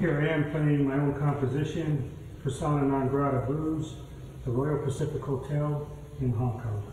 Here I am playing my own composition, Persona Non Grata Blues, the Royal Pacific Hotel in Hong Kong.